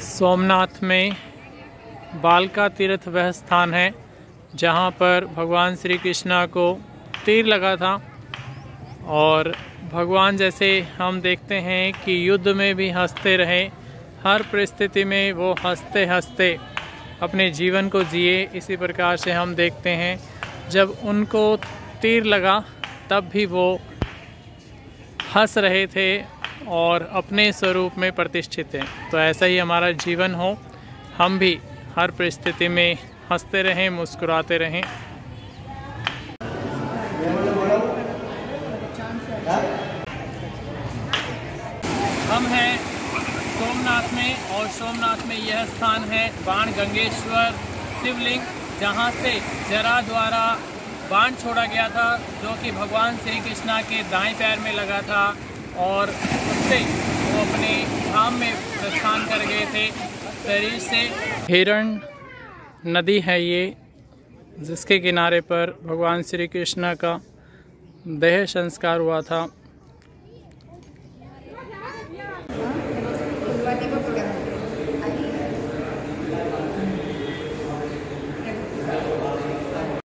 सोमनाथ में बालका तीर्थ वह स्थान है, जहाँ पर भगवान श्री कृष्णा को तीर लगा था। और भगवान जैसे हम देखते हैं कि युद्ध में भी हँसते रहे, हर परिस्थिति में वो हँसते हँसते अपने जीवन को जिए। इसी प्रकार से हम देखते हैं, जब उनको तीर लगा, तब भी वो हंस रहे थे। और अपने स्वरूप में प्रतिष्ठित हैं। तो ऐसा ही हमारा जीवन हो। हम भी हर परिस्थिति में हँसते रहें, मुस्कुराते रहें। हम हैं सोमनाथ में और सोमनाथ में यह स्थान है बाण गंगेश्वर शिवलिंग, जहाँ से जरा द्वारा बाण छोड़ा गया था, जो कि भगवान श्री कृष्णा के दाएँ पैर में लगा था। और उससे वो अपने धाम में प्रस्थान कर गए थे, शरीर से। हिरण नदी है ये, जिसके किनारे पर भगवान श्री कृष्ण का देह संस्कार हुआ था।